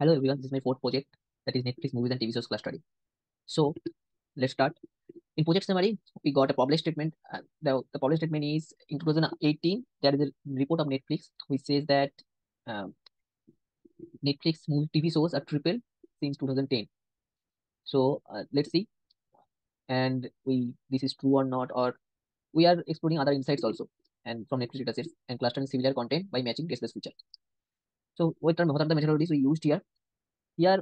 Hello everyone, this is my fourth project that is Netflix movies and TV shows clustering. So let's start. In project summary, we got a published statement. Uh, the, the published statement is in 2018, there is a report of Netflix which says that um, Netflix movie TV shows are triple since 2010. So uh, let's see. And we this is true or not, or we are exploring other insights also and from Netflix datasets and clustering similar content by matching tasteless feature. So what are, what are the methodologies we used here? Here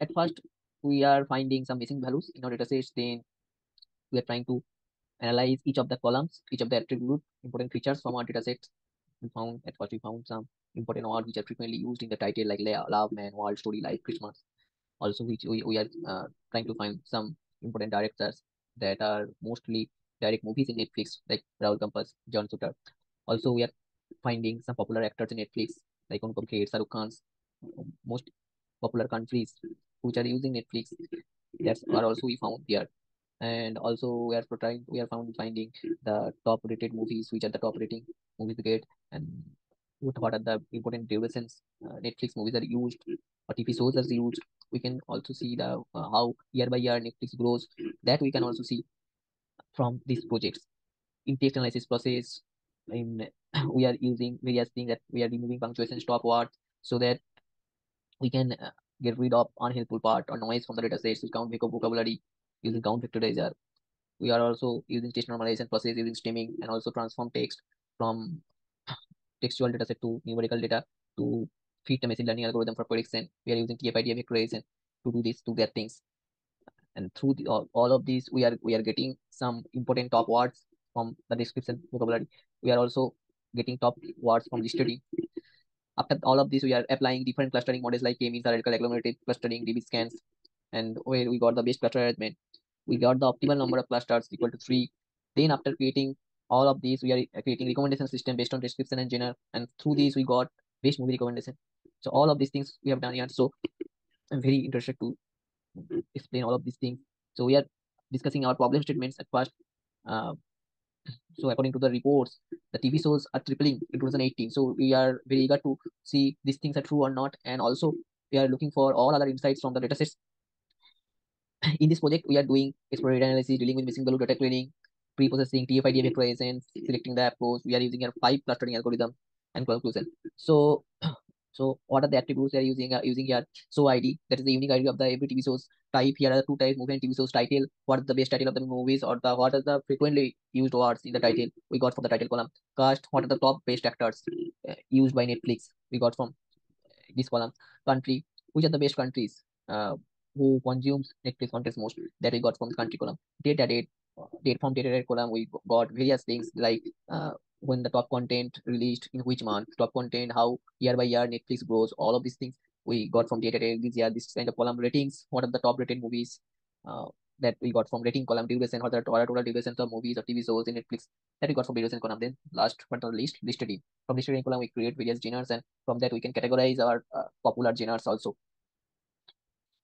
at first we are finding some missing values in our datasets. Then we are trying to analyze each of the columns, each of the attribute important features from our datasets. We found at first we found some important words which are frequently used in the title like love, man, world, story, life, Christmas. Also, which we, we are uh, trying to find some important directors that are mostly direct movies in Netflix, like Rahul Campos, John Suter. Also, we are finding some popular actors in Netflix, like Anupam Kher, Shahrukh Khan's most popular countries which are using Netflix. That's are also we found here. And also we are trying we are found finding the top rated movies, which are the top rating movies get and what, what are the important durations uh, Netflix movies are used or TV shows are used. We can also see the uh, how year by year Netflix grows. That we can also see from these projects. In text analysis process, in we are using various things that we are removing punctuation stop words so that we can uh, get rid of unhelpful part or noise from the data sets to count vocabulary using count vectorizer. We are also using text normalization process using stemming and also transform text from textual data set to numerical data to feed the machine learning algorithm for prediction. We are using TF-IDF vectorization to do this, to get things. And through the, all, all of these, we are we are getting some important top words from the description vocabulary. We are also getting top words from the study. After all of this, we are applying different clustering models like k-means, hierarchical agglomerative clustering, DB scans, and where we got the best cluster arrangement. We got the optimal number of clusters equal to three. Then after creating all of these, we are creating recommendation system based on description and genre. And through these, we got best movie recommendation. So all of these things we have done here. So I'm very interested to explain all of these things. So we are discussing our problem statements at first. Uh, so according to the reports, the TV shows are tripling in 2018. So we are very eager to see these things are true or not. And also we are looking for all other insights from the datasets. In this project, we are doing exploratory analysis, dealing with missing value data cleaning, pre-processing, TF-IDF vectorization, mm-hmm. selecting the approach. We are using a five clustering algorithm and conclusion. So so what are the attributes they are using uh, using here? So ID, that is the unique ID of the every TV shows type. Here are the two types, movie and TV shows title. What is the best title of the movies or the what are the frequently used words in the title we got from the title column. Cast, what are the top best actors uh, used by Netflix we got from this column. Country, which are the best countries uh, who consumes Netflix content most that we got from the country column. Data date, date from data date column we got various things like uh, when the top content released in which month, top content, how year by year Netflix grows, all of these things we got from data this year, this kind of column ratings, what are the top rated movies uh, that we got from rating column duration, what are the total durations of movies or TV shows in Netflix that we got from duration column. Then last but not least, listed in. From listed in column, we create various genres and from that we can categorize our uh, popular genres also.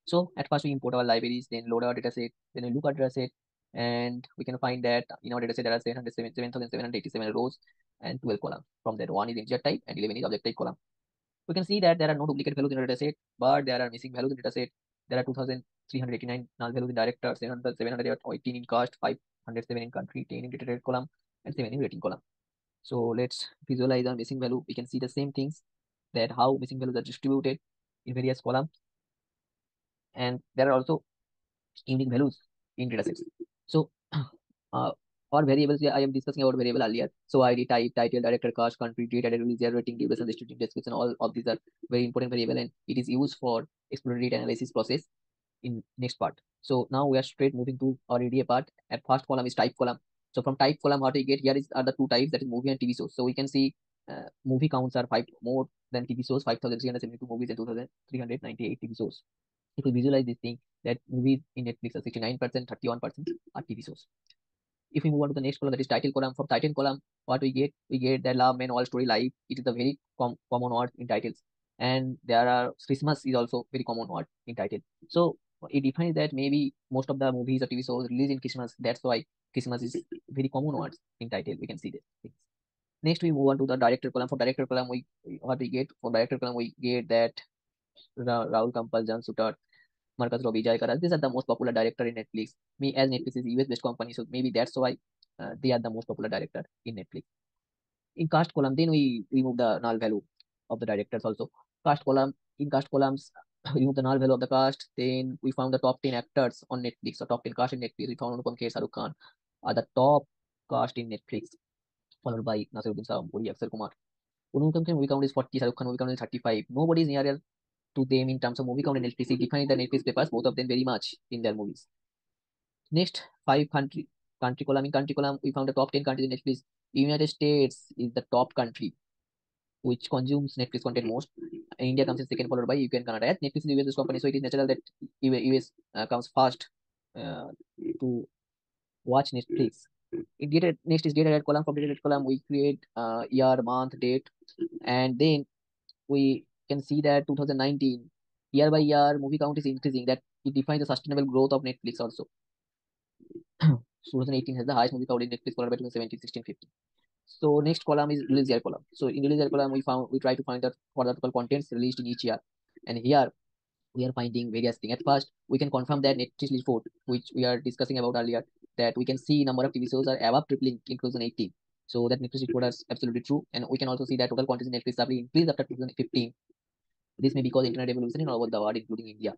So at first we import our libraries, then load our dataset, then we look at dataset, and we can find that in our dataset there are 7,787 rows and 12 columns. From that, one is integer type and 11 is object type column. We can see that there are no duplicate values in the dataset, but there are missing values in the dataset. There are 2,389 null values in director, 718 in cast, 507 in country, 10 in data column, and 7 in rating column. So let's visualize our missing value. We can see the same things that how missing values are distributed in various columns. And there are also unique values in datasets. So uh, for variables, yeah, I am discussing about variable earlier. So ID, type, title, director, cast, country, date, release, rating, duration, distribution, description, all of these are very important variable and it is used for exploratory data analysis process in next part. So now we are straight moving to our EDA part. At first column is type column. So from type column, what we get here is are the two types that is movie and TV shows. So we can see uh, movie counts are five more than TV shows, 5,372 movies and 2,398 TV shows. If we visualize this thing, that movies in Netflix uh, are 69%, 31% are TV shows. If we move on to the next column, that is title column. From title column, what we get? We get that love, man, all story, life. It is a very com common word in titles. And there are Christmas is also very common word in title. So it defines that maybe most of the movies or TV shows release in Christmas. That's why Christmas is very common words in title. We can see this. Next, we move on to the director column. For director column, we what we get for director column, we get that Ra- Rahul Campos, Jan Suter, Marcus Raboy, Jay Karas. These are the most popular director in Netflix. Me as Netflix is US based company, so maybe that's why uh, they are the most popular director in Netflix. In cast column, then we remove the null value of the directors also. Cast column in cast columns, remove the null value of the cast. Then we found the top 10 actors on Netflix, or top 10 cast in Netflix. We found Anupam Kher, Shahrukh Khan are the top cast in Netflix, followed by Naseeruddin Shah, Puri, Akshay Kumar. Anupam Kher movie count is 40, Shahrukh Khan movie count is 35. Nobody is nearer to them in terms of movie count and Netflix. It defines the Netflix papers, both of them very much in their movies. Next, five country country column. In country column, we found the top 10 countries in Netflix. United States is the top country which consumes Netflix content most. India comes in second, followed by UK and Canada. Netflix is a US company, so it is natural that US uh, comes first uh, to watch Netflix. Data, next is data column. From data column, we create uh, year, month, date, and then we can see that 2019 year by year movie count is increasing. That it defines the sustainable growth of Netflix also. 2018 has the highest movie count in Netflix, followed by 2017, 16, 15. So next column is release year column. So in release year column, we found we try to find out for the total contents released in each year, and here we are finding various things. At first, we can confirm that Netflix report, which we are discussing about earlier, that we can see number of TV shows are above tripling in 2018. So that Netflix report is absolutely true, and we can also see that total contents in Netflix have increased after 2015. This may be called internet revolution in all over the world, including India.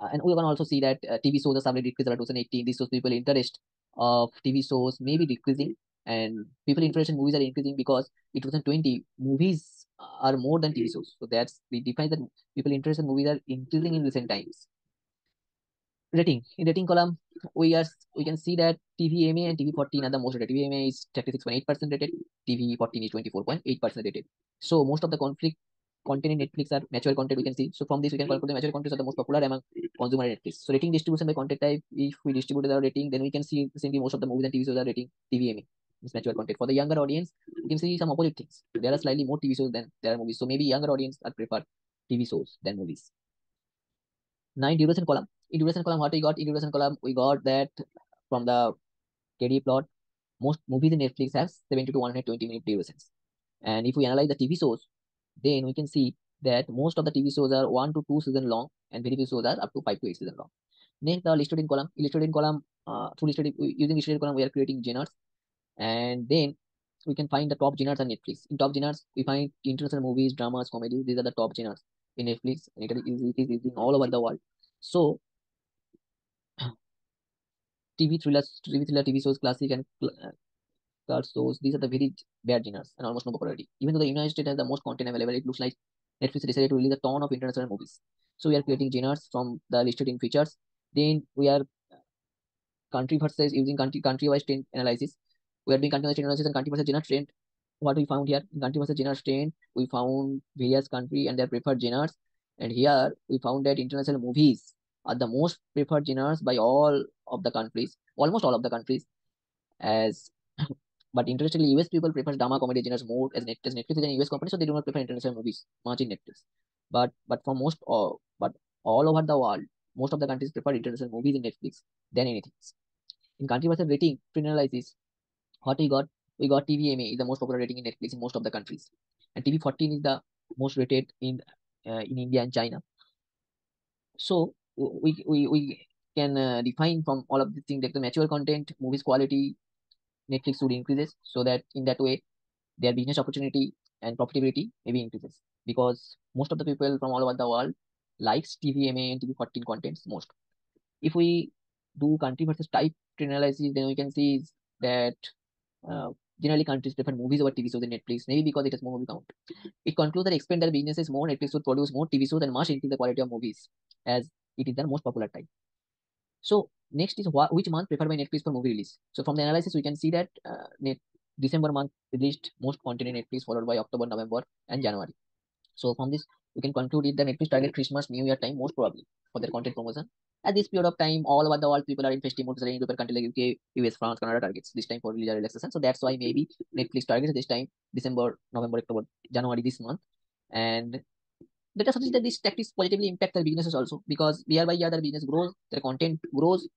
Uh, and we can also see that uh, TV shows are suddenly decreased in 2018. This shows people interest of TV shows may be decreasing and people interest in movies are increasing because in 2020 movies are more than TV shows. So that's we define that people interest in movies are increasing in recent times. Rating in rating column, we are we can see that TVMA and TV14 are the most rated. TVMA is 36.8% rated, TV14 is 24.8% rated. So most of the conflict content in Netflix are mature content we can see. So from this we can conclude the mature contents are the most popular among consumer Netflix. So rating distribution by content type, if we distribute the rating, then we can see simply most of the movies and TV shows are rating TVMA. This mature content. For the younger audience, you can see some opposite things. There are slightly more TV shows than there are movies. So maybe younger audience are prefer TV shows than movies. Nine duration column. In duration column, what we got? In duration column, we got that from the KD plot, most movies in Netflix have 70 to 120 minute durations. And if we analyze the TV shows, then we can see that most of the TV shows are one to two season long, and very few shows are up to five to eight season long. Next, the listed in column. Listed in column, uh, through listed using listed in column, we are creating genres, and then we can find the top genres on Netflix. In top genres, we find international movies, dramas, comedies. These are the top genres in Netflix, it is it is in all over the world. So, TV thrillers, TV thriller, TV shows, classic and card shows. These are the very bad genres and almost no popularity. Even though the United States has the most content available, it looks like Netflix decided to release a ton of international movies. So we are creating genres from the listed in features. Then we are uh, country versus using country country-wise trend analysis. We are doing country-wise trend analysis and country versus genre trend. What we found here in country versus genre trend, we found various country and their preferred genres. And here we found that international movies are the most preferred genres by all of the countries, almost all of the countries. As but interestingly, US people prefer drama comedy genres more as Netflix. Netflix is an US company, so they do not prefer international movies much in Netflix. But but for most uh, but all over the world, most of the countries prefer international movies in Netflix than anything. In country versus rating, analysis, what we got? We got TVMA is the most popular rating in Netflix in most of the countries, and TV14 is the most rated in uh, in India and China. So we we we can uh, define from all of the things like the mature content, movies quality, Netflix would increases so that in that way their business opportunity and profitability maybe increases because most of the people from all over the world likes TVMA and TV14 contents most. If we do country versus type analysis, then we can see that uh, generally countries prefer movies over TV shows in Netflix, maybe because it has more movie count. It concludes that expand their businesses more, Netflix would produce more TV shows and much increase the quality of movies as it is the most popular type. So next is what, which month preferred by Netflix for movie release. So from the analysis, we can see that uh, net, December month released most content in Netflix, followed by October, November, and January. So from this, we can conclude it that Netflix target Christmas, New Year time most probably for their content promotion. At this period of time, all over the world, people are in festive mode, selling European countries like UK, US, France, Canada targets this time for release relaxation. So that's why maybe Netflix targets this time December, November, October, January this month, and data suggests that these tactics positively impact their businesses also because year by year their business grows, their content grows,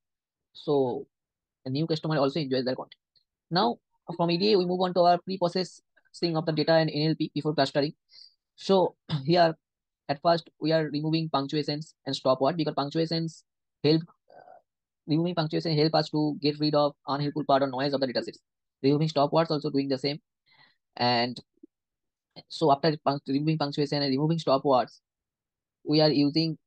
so a new customer also enjoys their content. Now from EDA we move on to our pre-processing of the data and NLP before clustering. So here at first we are removing punctuations and stopword because punctuations help uh, removing punctuation help us to get rid of unhelpful part or noise of the datasets. Removing stopwords also doing the same. And so after removing punctuation and removing stopwords, we are using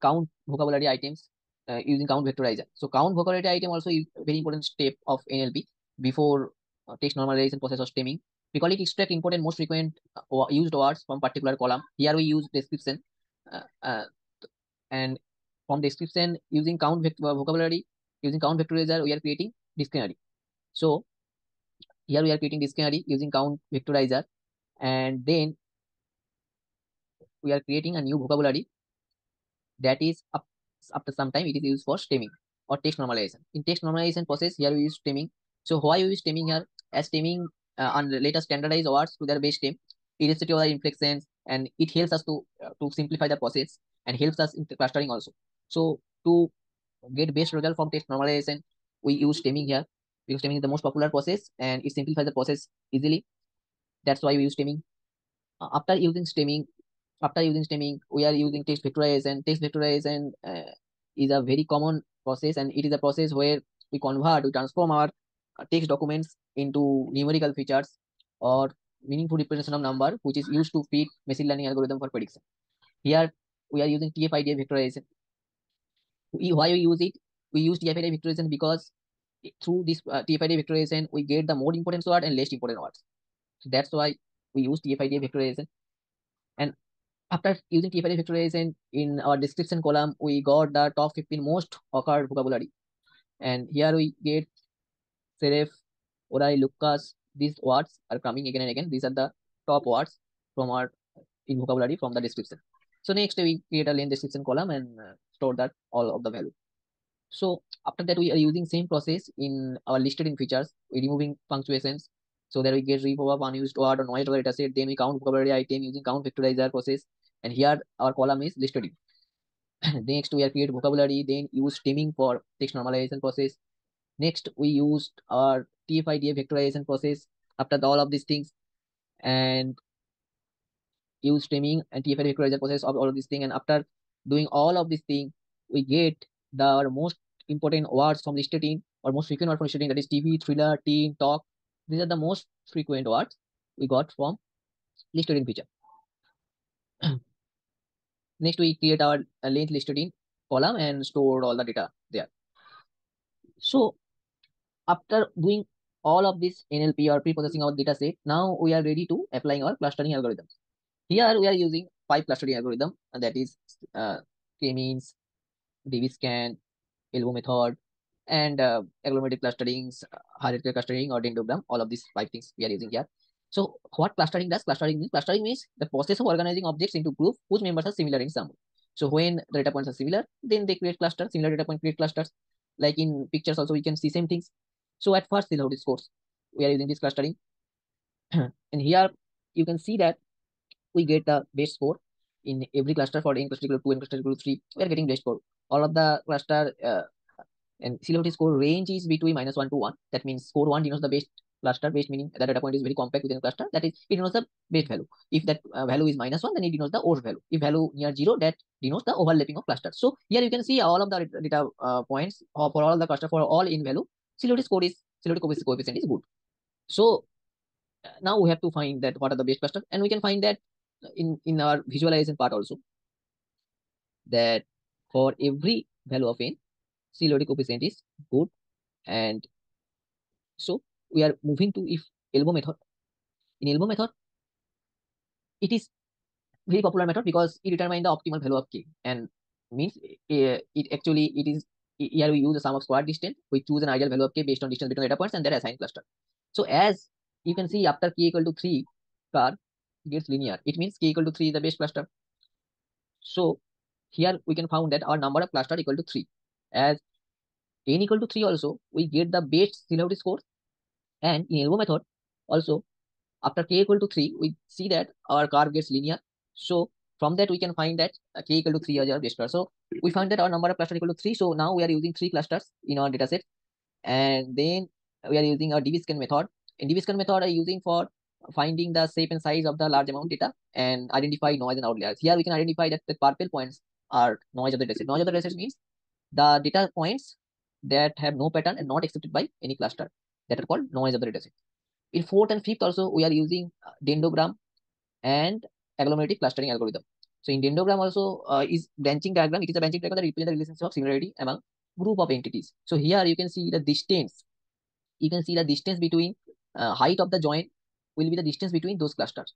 count vocabulary items uh, using count vectorizer. So count vocabulary item also is very important step of NLP before uh, text normalization process of stemming. We call it extract important most frequent uh, used words from particular column. Here we use description uh, uh, and from description using count vocabulary using count vectorizer we are creating dictionary. So here we are creating dictionary using count vectorizer and then we are creating a new vocabulary that is up, after some time it is used for stemming or text normalization. In text normalization process here we use stemming. So why we use stemming here? As stemming uh, and later standardized words to their base stem, the inflections, and it helps us to uh, to simplify the process and helps us in clustering also. So to get best result from text normalization, we use stemming here because stemming is the most popular process and it simplifies the process easily. That's why we use stemming. Uh, after using stemming, after using stemming, we are using text vectorization. Text vectorization uh, is a very common process and it is a process where we convert, we transform our uh, text documents into numerical features or meaningful representation of number, which is used to feed machine learning algorithm for prediction. Here, we are using TF-IDF vectorization. We, why we use it? We use TF-IDF vectorization because through this uh, TF-IDF vectorization, we get the more important word and less important words. So that's why we use TF-IDF vectorization. And after using TF-IDF vectorization in our description column, we got the top 15 most occurred vocabulary. And here we get serif, orai, lucas. These words are coming again and again. These are the top words from our in vocabulary from the description. So next we create a length description column and uh, store that all of the value. So after that we are using same process in our listed in features. We removing punctuations so that we get rid of unused word or noise data set. Then we count vocabulary item using count vectorizer process and here our column is listed. Next we are create vocabulary then use stemming for text normalization process. Next we used our tf-idf vectorization process after all of these things and use stemming and tf-idf vectorization process of all of these things. And after doing all of these things we get the most important words from listed in or most frequent word from listed in that is tv thriller teen talk. These are the most frequent words we got from listed in feature Next, we create our length listed in column and stored all the data there. So after doing all of this NLP or pre-processing our data set, now we are ready to applying our clustering algorithms. Here we are using five clustering algorithm, and that is uh, k-means, DB-scan, elbow method, and uh, agglomerative clusterings, hierarchical clustering, or dendrogram. All of these five things we are using here. So what clustering does? Clustering means clustering means the process of organizing objects into groups whose members are similar in some way. So when the data points are similar, then they create clusters. Similar data points create clusters. Like in pictures also, we can see same things. So at first, how this course, we are using this clustering. and here you can see that we get the base score in every cluster for n cluster to 2 n cluster to 3. We are getting base score. All of the cluster uh, and silhouette score range is between minus 1 to 1. That means score 1 denotes the best cluster base meaning that data point is very compact within a cluster that is it denotes the base value. If that uh, value is minus one then it denotes the worst value. If value near zero that denotes the overlapping of clusters. So here you can see all of the data uh, points for all the cluster for all in value silhouette score is silhouette coefficient is good. So uh, now we have to find that what are the base clusters and we can find that in in our visualization part also that for every value of n silhouette coefficient is good and so we are moving to if elbow method. In elbow method, it is very popular method because it determines the optimal value of k and means uh, it actually it is here we use the sum of square distance. We choose an ideal value of k based on distance between data points and their assign cluster. So as you can see after k equal to 3 car gets linear. It means k equal to 3 is the best cluster. So here we can found that our number of cluster equal to 3. As n equal to 3 also, we get the best silhouette score and in elbow method, also after k equal to 3, we see that our curve gets linear. So from that, we can find that k equal to 3 is our cluster. So we find that our number of clusters equal to 3. So now we are using 3 clusters in our data set. And then we are using our DB-scan method. In DB-scan method, are using for finding the shape and size of the large amount data and identify noise and outliers. Here we can identify that the purple points are noise of the dataset. Noise of the dataset means the data points that have no pattern and not accepted by any cluster that are called noise of the dataset. In fourth and fifth also, we are using uh, dendrogram and agglomerative clustering algorithm. So in dendrogram also uh, is branching diagram. It is a branching diagram that represents the relationship of similarity among group of entities. So here you can see the distance. You can see the distance between uh, height of the joint will be the distance between those clusters.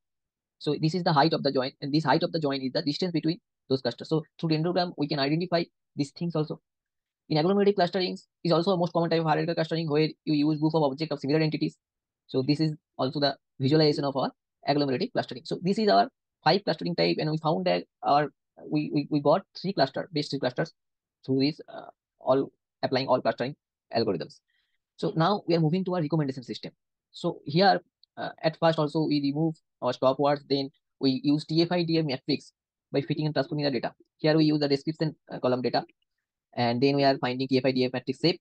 So this is the height of the joint and this height of the joint is the distance between those clusters. So through dendrogram, we can identify these things also. In agglomerative clustering is also a most common type of hierarchical clustering where you use group of objects of similar entities. So this is also the visualization of our agglomerative clustering. So this is our five clustering type and we found that our we, we, we got three cluster based three clusters through this uh, all applying all clustering algorithms. So now we are moving to our recommendation system. So here uh, at first also we remove our stop words, then we use TF-IDF matrix by fitting and transforming the data. Here we use the description uh, column data and then we are finding TF-IDF matrix shape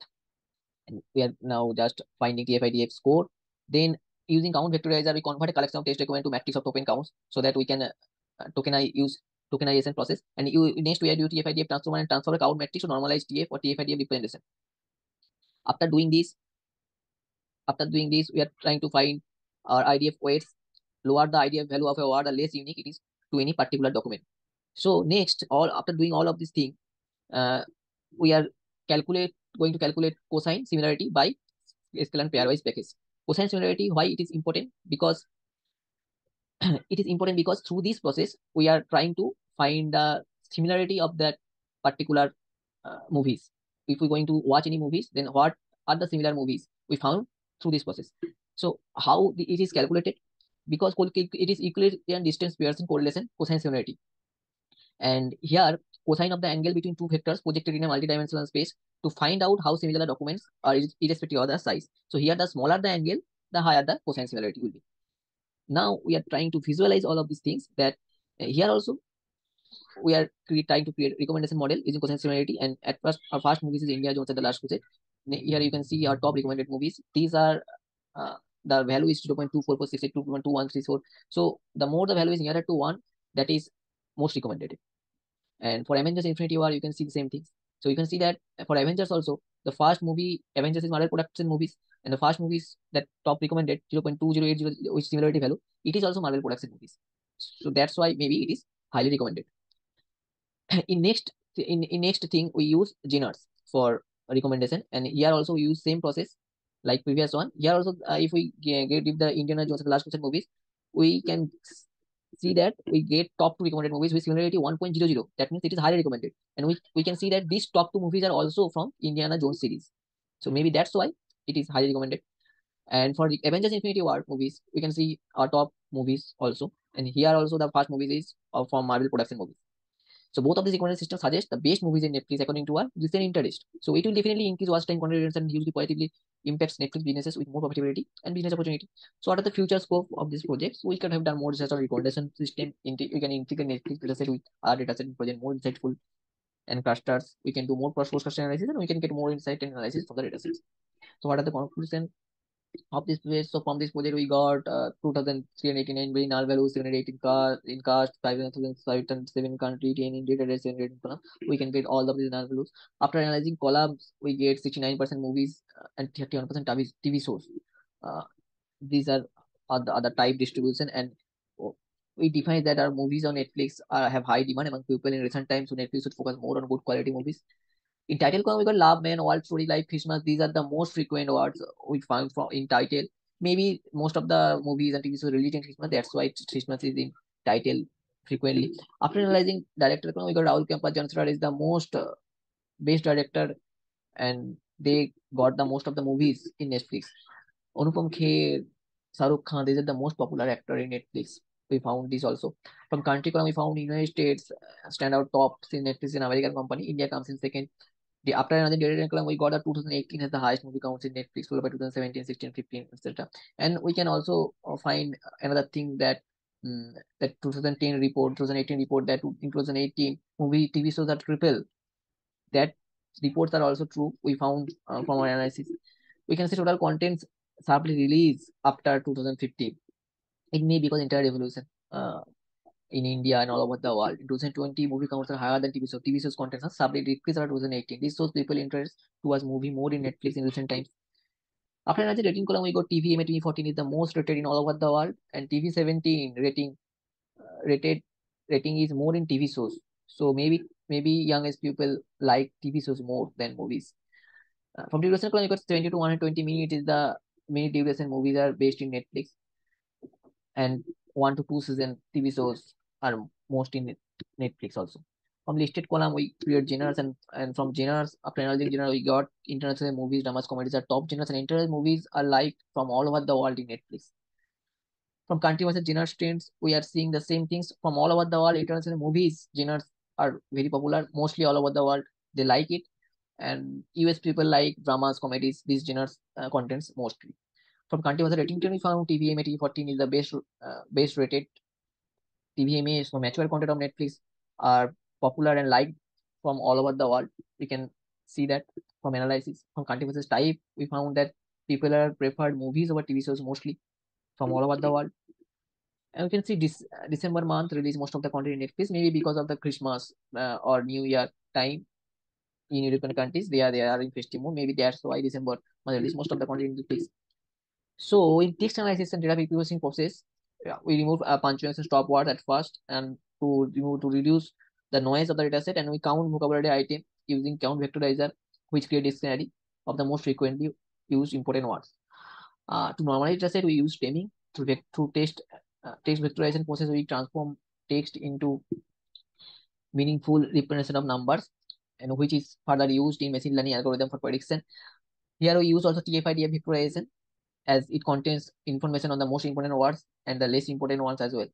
and we are now just finding TF-IDF score. Then using count vectorizer, we convert a collection of test document to matrix of token counts so that we can uh, tokenize use tokenization process. And you next we are do TF-IDF transform and transfer a count matrix to normalize TF or TF-IDF representation. After doing this, after doing this, we are trying to find our IDF weights. Lower the IDF value of a word, the less unique it is to any particular document. So next, all after doing all of this thing, uh, we are calculate going to calculate cosine similarity by scale and pairwise package. Cosine similarity, why it is important? Because it is important because through this process, we are trying to find the similarity of that particular uh, movies. If we're going to watch any movies, then what are the similar movies we found through this process? So how it is calculated? Because it is Euclidean distance Pearson correlation cosine similarity. And here cosine of the angle between two vectors projected in a multidimensional space to find out how similar the documents are irrespective of the size. So here the smaller the angle, the higher the cosine similarity will be. Now we are trying to visualize all of these things that uh, here also we are trying to create recommendation model using cosine similarity and at first our first movies is Indiana Jones and the Last Crusade. Here you can see our top recommended movies. These are uh, the value is 0.2446, 2.2134. So the more the value is nearer to 1, that is most recommended. And for Avengers Infinity War, you can see the same things. So you can see that for Avengers also, the first movie, Avengers is Marvel Production movies, and the first movies that top recommended 0.2080, which similarity value, it is also Marvel Production movies. So that's why maybe it is highly recommended. in next in, in next thing, we use genres for recommendation, and here also we use same process like previous one. Here also, uh, if we give the Indiana Jones and Last Crusade movies, we can see that we get top two recommended movies with similarity 1.00. That means it is highly recommended. And we, we can see that these top two movies are also from Indiana Jones series. So maybe that's why it is highly recommended. And for the Avengers Infinity War movies, we can see our top movies also. And here also the first movies is uh, from Marvel production movies. So both of these recommendation systems suggest the best movies in Netflix according to our recent interest. So it will definitely increase watch time, content and hugely positively impacts Netflix businesses with more profitability and business opportunity. So what are the future scope of this project? So we can have done more research on recommendation system. We can integrate Netflix dataset with our and present more insightful and clusters. We can do more cross cluster analysis and we can get more insight and analysis from the data datasets. So what are the conclusion of this project. So from this project, we got uh, 2,389 billion null value, 718 car in cost, 5,507 country, 10 in data, 700 column. We can get all of these null values. After analyzing columns, we get 69% movies uh, and 31% TV, TV shows. Uh, these are, are the other type distribution and oh, we define that our movies on Netflix are, have high demand among people in recent times, so Netflix should focus more on good quality movies. In title we got love, man, world story, life, Christmas. These are the most frequent words we found from in title. Maybe most of the movies and TV shows released in Christmas. That's why Christmas is in title frequently. After analyzing director column, we got Rahul Kempa Jansrad is the most uh, best director, and they got the most of the movies in Netflix. Anupam Kher, Shahrukh Khan, these are the most popular actor in Netflix. We found this also. From country column, we found United States uh, stand out top in Netflix in American company. India comes in second. The after another data column, we got a 2018 as the highest movie counts in Netflix, followed by 2017, 16, 15, etc. And we can also uh, find another thing that um, that 2010 report, 2018 report that in 2018 movie TV shows are triple. That reports are also true. We found uh, from our analysis. We can see total contents sharply released after 2015. It may be because internet revolution uh, in India and all over the world. In 2020, movie counts are higher than TV shows. TV shows content has suddenly decreased around 2018. This shows people interest towards movie more in Netflix in recent times. After another rating column, we got TVMA 2014 is the most rated in all over the world, and TV 17 rating uh, rated rating is more in TV shows. So maybe maybe youngest people like TV shows more than movies. Uh, from duration column, you got 70 to 120 minutes is the minute duration movies are based in Netflix, and one to two season TV shows are most in Netflix also. From listed column, we create genres and, and from genres, after analyzing genre, we got international movies, dramas, comedies are top genres and international movies are liked from all over the world in Netflix. From country versus genre trends, we are seeing the same things from all over the world. International movies, genres are very popular, mostly all over the world. They like it. And US people like dramas, comedies, these genres uh, contents mostly. From versus rating trend, we found TVMA TV14 is the best uh, best rated TVMA, so mature content of Netflix are popular and liked from all over the world. We can see that from analysis. From versus type, we found that people are preferred movies over TV shows mostly from all over the world. And we can see this December month release most of the content in Netflix, maybe because of the Christmas uh, or New Year time in European countries. They are they are in festive mood. Maybe that's why December most of the content in Netflix. So in text analysis and data preprocessing process, we remove a punctuation stop word at first and to remove to reduce the noise of the dataset and we count vocabulary item using count vectorizer which create dictionary of the most frequently used important words. Uh, to normalize dataset, we use stemming to, to text uh, text vectorization process. We transform text into meaningful representation of numbers and which is further used in machine learning algorithm for prediction. Here we use also TF-IDF vectorization as it contains information on the most important words and the less important ones as well.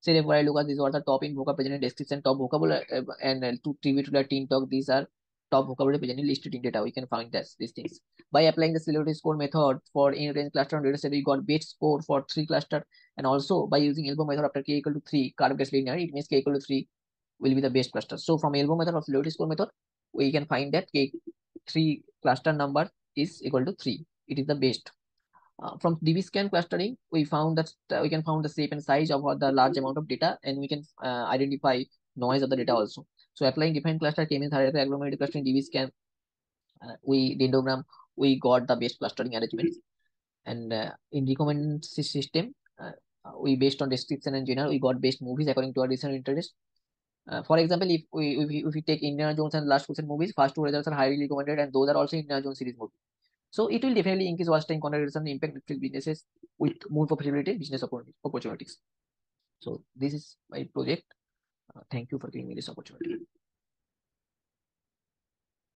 Say if I look at these words are top in vocabulary description, top vocabulary uh, and uh, to teen talk, these are top vocabulary present listed in data. We can find this, these things. By applying the similarity score method for in range cluster and data set, we got best score for three cluster. And also by using elbow method after k equal to three, curve gets linear, it means k equal to three will be the best cluster. So from elbow method or similarity score method, we can find that k three cluster number is equal to three. It is the best. Uh, from DBSCAN clustering, we found that uh, we can find the shape and size of the large amount of data, and we can uh, identify noise of the data also. So applying different cluster k-means hierarchy agglomerated clustering DBSCAN, uh, we dendrogram, we got the best clustering arrangement. And uh, in recommended system, uh, we based on description and genre, we got best movies according to our recent interest. Uh, for example, if we, if we if we take Indiana Jones and Last Crusade movies, first two results are highly recommended, and those are also Indiana Jones series movies. So it will definitely increase watch time, content impact Netflix businesses with more profitability, business opportunities. So this is my project. Uh, thank you for giving me this opportunity.